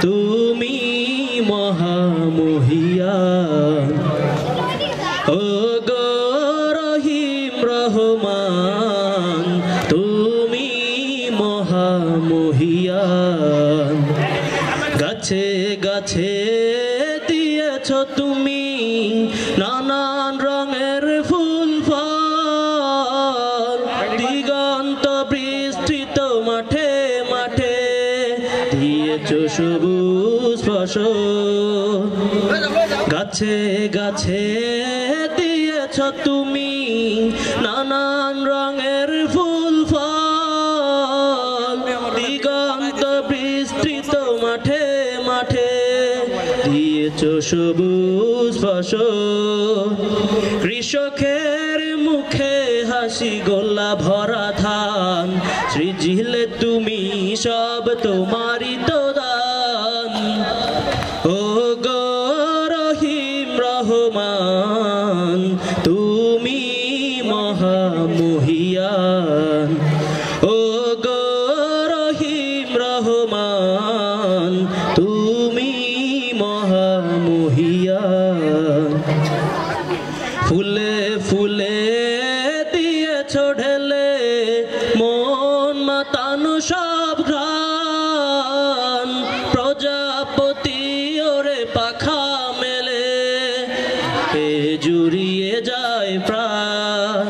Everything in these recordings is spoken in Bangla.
তুমি মহামহিয়ান। ও রহিম রহমান তুমি মহামহিয়ান। গাছে গাছে দিয়েছ তুমি নানান সবুজ ফসল। গাছে গাছে দিয়েছ তুমি নানান রঙের ফুল, ফল। দিগন্ত বিস্তৃত মাঠে মাঠে দিয়েছ সবুজ ফসল। কৃষকের মুখে হাসি, গোল্লা ভরা ধান। সৃজিলে তুমি সব তোমারই তো রহমান তুমি মহামহিয়ান। ও গো রহিম রহমান, তুমি মহামহিয়ান। ফুলে ফুলে ঢেলে, মন মাতানো সব ঘ্রাণ। জুড়িয়ে যায় প্রাণ।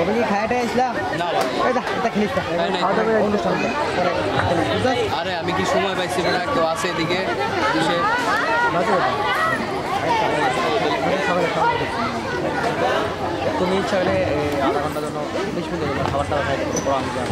ওটা খায়াটা আসলাম না ভাই দা এটা খেলিস না নাই, নাই। খাওয়া দাওয়া অনুষ্ঠান আরে আমি কি সময় পাইছি না কেউ আছে এদিকে? তুমি ইচ্ছা হলে আধা ঘণ্টার জন্য বিশ মিনিটের জন্য খাবার টাবার খাই যাব